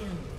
kill.